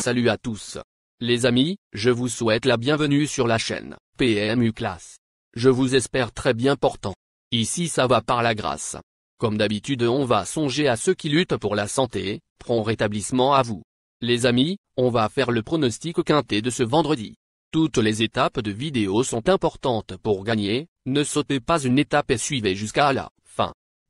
Salut à tous. Les amis, je vous souhaite la bienvenue sur la chaîne PMU Classe. Je vous espère très bien portant. Ici ça va par la grâce. Comme d'habitude on va songer à ceux qui luttent pour la santé, prompt rétablissement à vous. Les amis, on va faire le pronostic quintet de ce vendredi. Toutes les étapes de vidéo sont importantes pour gagner, ne sautez pas une étape et suivez jusqu'à fin.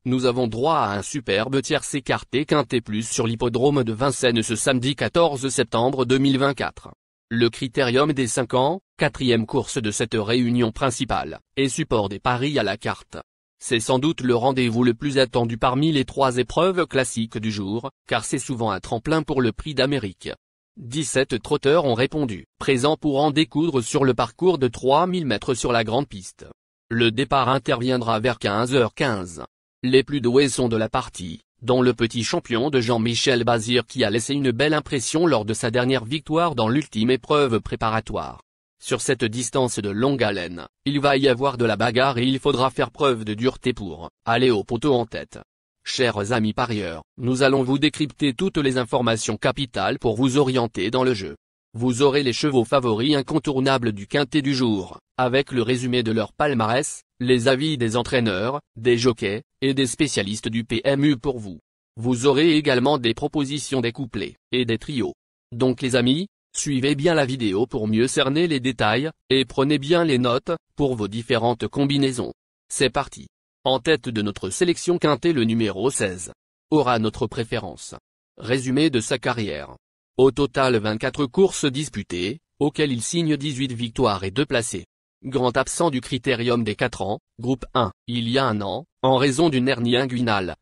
Nous avons droit à un superbe tierce écarté quintet plus sur l'hippodrome de Vincennes ce samedi 14 septembre 2024. Le critérium des 5 ans, quatrième course de cette réunion principale, et support des paris à la carte. C'est sans doute le rendez-vous le plus attendu parmi les trois épreuves classiques du jour, car c'est souvent un tremplin pour le prix d'Amérique. 17 trotteurs ont répondu, présents pour en découdre sur le parcours de 3000 mètres sur la grande piste. Le départ interviendra vers 15h15. Les plus doués sont de la partie, dont le petit champion de Jean-Michel Bazir qui a laissé une belle impression lors de sa dernière victoire dans l'ultime épreuve préparatoire. Sur cette distance de longue haleine, il va y avoir de la bagarre et il faudra faire preuve de dureté pour aller au poteau en tête. Chers amis parieurs, nous allons vous décrypter toutes les informations capitales pour vous orienter dans le jeu. Vous aurez les chevaux favoris incontournables du quintet du jour, avec le résumé de leur palmarès, les avis des entraîneurs, des jockeys, et des spécialistes du PMU pour vous. Vous aurez également des propositions des couplets, et des trios. Donc les amis, suivez bien la vidéo pour mieux cerner les détails, et prenez bien les notes, pour vos différentes combinaisons. C'est parti. En tête de notre sélection quintet le numéro 16. Aura notre préférence. Résumé de sa carrière. Au total 24 courses disputées, auxquelles il signe 18 victoires et 2 placés. Grand absent du critérium des 4 ans, groupe 1, il y a un an, en raison d'une hernie inguinale.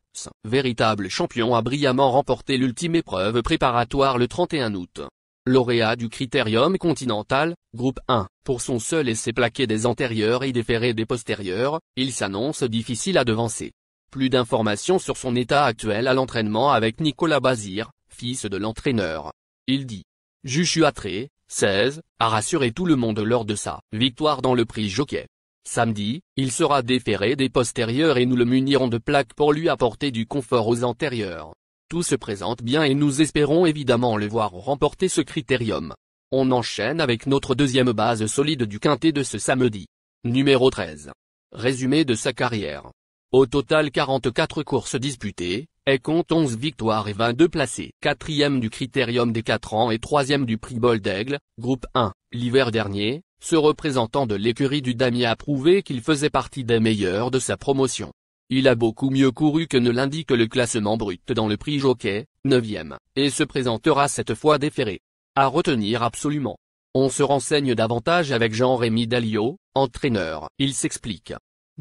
Véritable champion a brillamment remporté l'ultime épreuve préparatoire le 31 août. Lauréat du critérium continental, groupe 1, pour son seul essai plaqué des antérieurs et déféré des postérieurs, il s'annonce difficile à devancer. Plus d'informations sur son état actuel à l'entraînement avec Nicolas Bazir, fils de l'entraîneur. Il dit. Juchuatré, 16, a rassuré tout le monde lors de sa victoire dans le prix Jockey. Samedi, il sera déféré des postérieurs et nous le munirons de plaques pour lui apporter du confort aux antérieurs. Tout se présente bien et nous espérons évidemment le voir remporter ce critérium. On enchaîne avec notre deuxième base solide du quintet de ce samedi. Numéro 13. Résumé de sa carrière. Au total 44 courses disputées, elle compte 11 victoires et 22 placés. Quatrième du critérium des 4 ans et troisième du prix Bol d'Aigle, groupe 1. L'hiver dernier, ce représentant de l'écurie du damier a prouvé qu'il faisait partie des meilleurs de sa promotion. Il a beaucoup mieux couru que ne l'indique le classement brut dans le prix Jockey, 9e, et se présentera cette fois déféré. À retenir absolument. On se renseigne davantage avec Jean-Rémy Dalliot, entraîneur. Il s'explique.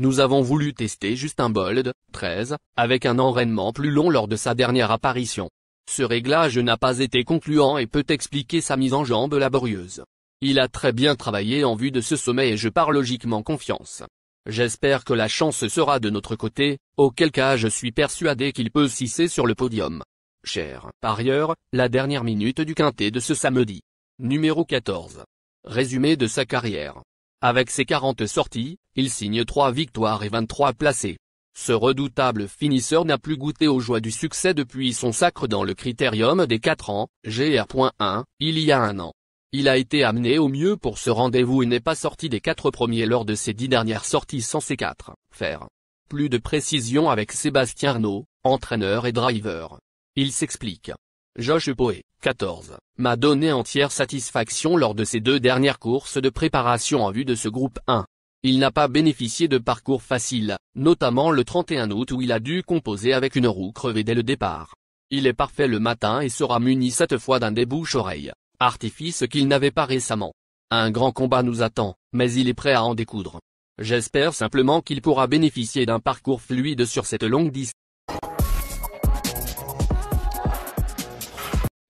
Nous avons voulu tester Justin Bold, 13, avec un enraînement plus long lors de sa dernière apparition. Ce réglage n'a pas été concluant et peut expliquer sa mise en jambe laborieuse. Il a très bien travaillé en vue de ce sommet et je pars logiquement confiance. J'espère que la chance sera de notre côté, auquel cas je suis persuadé qu'il peut s'hisser sur le podium. Cher ailleurs, la dernière minute du quintet de ce samedi. Numéro 14. Résumé de sa carrière. Avec ses 40 sorties, il signe 3 victoires et 23 placés. Ce redoutable finisseur n'a plus goûté aux joies du succès depuis son sacre dans le critérium des 4 ans, GR.1, il y a un an. Il a été amené au mieux pour ce rendez-vous et n'est pas sorti des 4 premiers lors de ses 10 dernières sorties sans ces 4. Faire. Plus de précision avec Sébastien Arnaud, entraîneur et driver. Il s'explique. Josh Poe, 14, m'a donné entière satisfaction lors de ses deux dernières courses de préparation en vue de ce groupe 1. Il n'a pas bénéficié de parcours facile, notamment le 31 août où il a dû composer avec une roue crevée dès le départ. Il est parfait le matin et sera muni cette fois d'un débouche-oreille, artifice qu'il n'avait pas récemment. Un grand combat nous attend, mais il est prêt à en découdre. J'espère simplement qu'il pourra bénéficier d'un parcours fluide sur cette longue distance.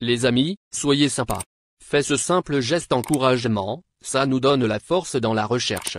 Les amis, soyez sympas. Fais ce simple geste encouragement, ça nous donne la force dans la recherche.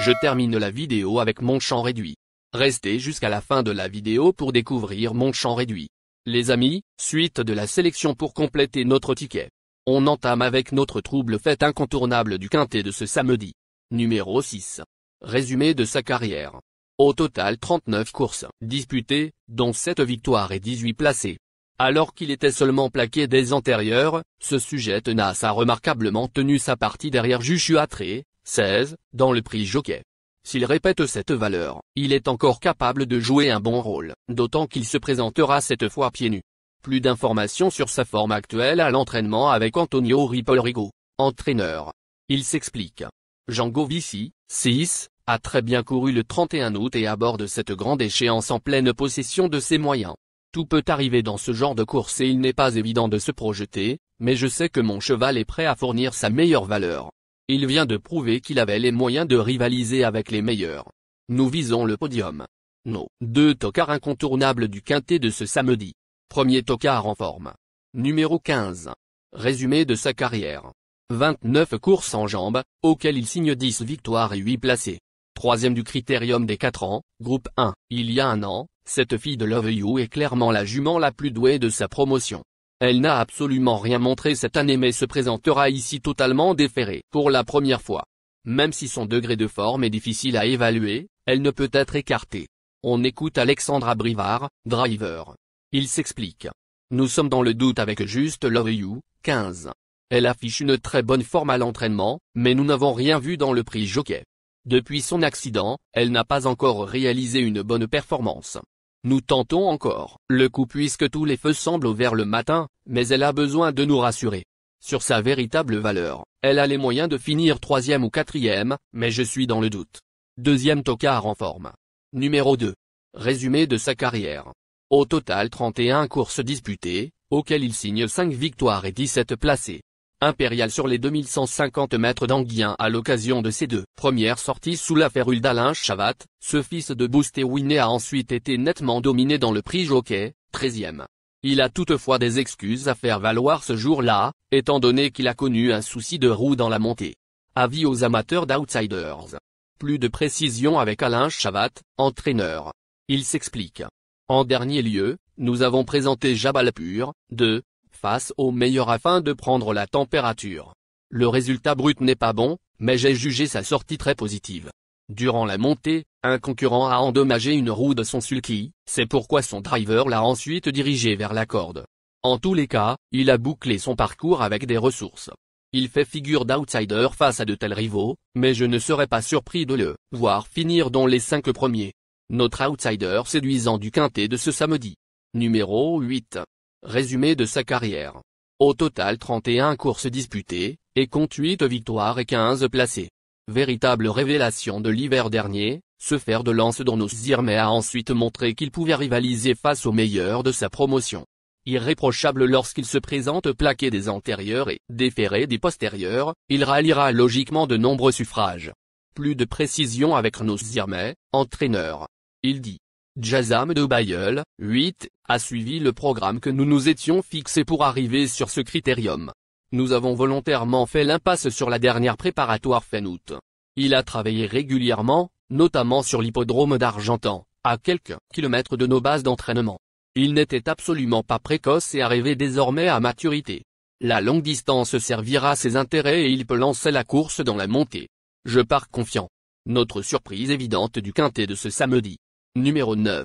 Je termine la vidéo avec mon champ réduit. Restez jusqu'à la fin de la vidéo pour découvrir mon champ réduit. Les amis, suite de la sélection pour compléter notre ticket. On entame avec notre trouble fête incontournable du quintet de ce samedi. Numéro 6. Résumé de sa carrière. Au total 39 courses disputées, dont 7 victoires et 18 placés. Alors qu'il était seulement plaqué des antérieurs, ce sujet tenace a remarquablement tenu sa partie derrière Joshua Trey, 16, dans le prix jockey. S'il répète cette valeur, il est encore capable de jouer un bon rôle, d'autant qu'il se présentera cette fois pieds nus. Plus d'informations sur sa forme actuelle à l'entraînement avec Antonio Ripolrigo, entraîneur. Il s'explique. Django Vici, 6, a très bien couru le 31 août et aborde cette grande échéance en pleine possession de ses moyens. Tout peut arriver dans ce genre de course et il n'est pas évident de se projeter, mais je sais que mon cheval est prêt à fournir sa meilleure valeur. Il vient de prouver qu'il avait les moyens de rivaliser avec les meilleurs. Nous visons le podium. Nos deux tocards incontournables du quintet de ce samedi. Premier tocard en forme. Numéro 15. Résumé de sa carrière. 29 courses en jambes, auxquelles il signe 10 victoires et 8 placés troisième du critérium des 4 ans, groupe 1. Il y a un an, cette fille de Love You est clairement la jument la plus douée de sa promotion. Elle n'a absolument rien montré cette année mais se présentera ici totalement déférée pour la première fois. Même si son degré de forme est difficile à évaluer, elle ne peut être écartée. On écoute Alexandra Brivard, driver. Il s'explique. Nous sommes dans le doute avec juste Love You, 15. Elle affiche une très bonne forme à l'entraînement, mais nous n'avons rien vu dans le prix jockey. Depuis son accident, elle n'a pas encore réalisé une bonne performance. Nous tentons encore le coup puisque tous les feux semblent ouverts le matin, mais elle a besoin de nous rassurer. Sur sa véritable valeur, elle a les moyens de finir troisième ou quatrième, mais je suis dans le doute. Deuxième tocard en forme. Numéro 2. Résumé de sa carrière. Au total 31 courses disputées, auxquelles il signe 5 victoires et 17 placés impérial sur les 2150 mètres d'Anguien à l'occasion de ses deux premières sorties sous la férule d'Alain Chavat, ce fils de Winné a ensuite été nettement dominé dans le prix jockey, 13e. Il a toutefois des excuses à faire valoir ce jour-là, étant donné qu'il a connu un souci de roue dans la montée. Avis aux amateurs d'outsiders. Plus de précision avec Alain Chavat, entraîneur. Il s'explique. En dernier lieu, nous avons présenté Jabalpur, de face au meilleur afin de prendre la température. Le résultat brut n'est pas bon, mais j'ai jugé sa sortie très positive. Durant la montée, un concurrent a endommagé une roue de son sulky, c'est pourquoi son driver l'a ensuite dirigé vers la corde. En tous les cas, il a bouclé son parcours avec des ressources. Il fait figure d'outsider face à de tels rivaux, mais je ne serais pas surpris de le voir finir dans les cinq premiers. Notre outsider séduisant du quintet de ce samedi. Numéro 8. Résumé de sa carrière. Au total 31 courses disputées, et compte 8 victoires et 15 placés. Véritable révélation de l'hiver dernier, ce fer de lance nos Zirme a ensuite montré qu'il pouvait rivaliser face aux meilleurs de sa promotion. Irréprochable lorsqu'il se présente plaqué des antérieurs et déféré des postérieurs, il ralliera logiquement de nombreux suffrages. Plus de précision avec nos Zirme, entraîneur. Il dit. Jazam de Bayeul, 8, a suivi le programme que nous nous étions fixé pour arriver sur ce critérium. Nous avons volontairement fait l'impasse sur la dernière préparatoire fin août. Il a travaillé régulièrement, notamment sur l'hippodrome d'Argentan, à quelques kilomètres de nos bases d'entraînement. Il n'était absolument pas précoce et arrivait désormais à maturité. La longue distance servira ses intérêts et il peut lancer la course dans la montée. Je pars confiant. Notre surprise évidente du quintet de ce samedi. Numéro 9.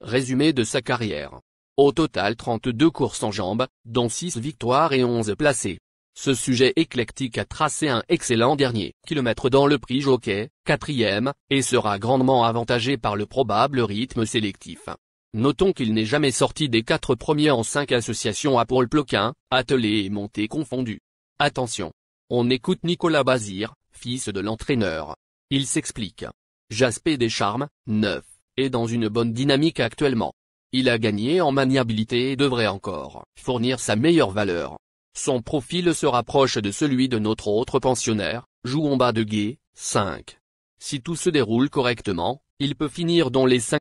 Résumé de sa carrière. Au total 32 courses en jambes, dont 6 victoires et 11 placés. Ce sujet éclectique a tracé un excellent dernier kilomètre dans le prix jockey, quatrième, et sera grandement avantagé par le probable rythme sélectif. Notons qu'il n'est jamais sorti des quatre premiers en cinq associations à Paul Ploquin, attelé et montée confondus. Attention. On écoute Nicolas Bazir, fils de l'entraîneur. Il s'explique. Jaspé des Charmes, 9 dans une bonne dynamique actuellement. Il a gagné en maniabilité et devrait encore fournir sa meilleure valeur. Son profil se rapproche de celui de notre autre pensionnaire, jouons bas de guet, 5. Si tout se déroule correctement, il peut finir dans les 5.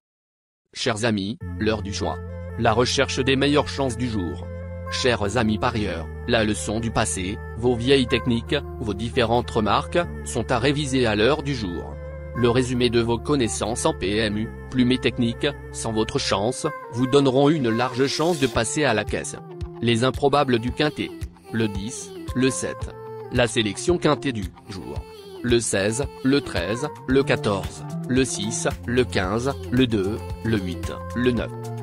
Chers amis, l'heure du choix. La recherche des meilleures chances du jour. Chers amis parieurs, la leçon du passé, vos vieilles techniques, vos différentes remarques, sont à réviser à l'heure du jour. Le résumé de vos connaissances en PMU, plumes et techniques, sans votre chance, vous donneront une large chance de passer à la caisse. Les improbables du quintet. Le 10, le 7. La sélection quintet du jour. Le 16, le 13, le 14. le 6, le 15, le 2, le 8, le 9.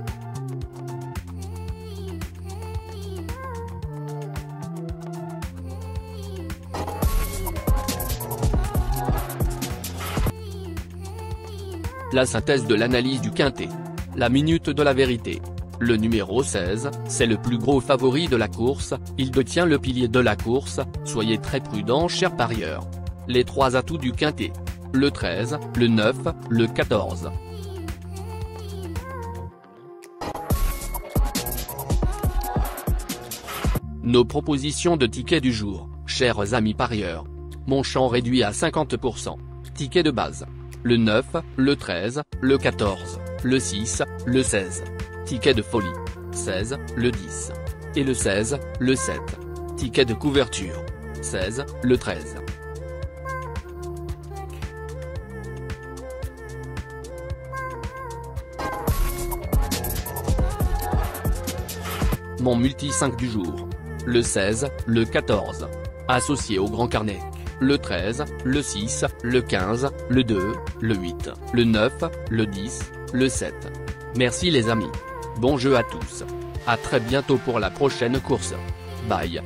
La synthèse de l'analyse du quintet. La minute de la vérité. Le numéro 16, c'est le plus gros favori de la course, il détient le pilier de la course, soyez très prudent cher parieur. Les trois atouts du quintet. Le 13, le 9, le 14. Nos propositions de tickets du jour, chers amis parieurs. Mon champ réduit à 50%. Ticket de base. Le 9, le 13, le 14, le 6, le 16. Ticket de folie. 16, le 10. Et le 16, le 7. Ticket de couverture. 16, le 13. Mon multi 5 du jour. Le 16, le 14. Associé au grand carnet. Le 13, le 6, le 15, le 2, le 8, le 9, le 10, le 7. Merci les amis. Bon jeu à tous. À très bientôt pour la prochaine course. Bye.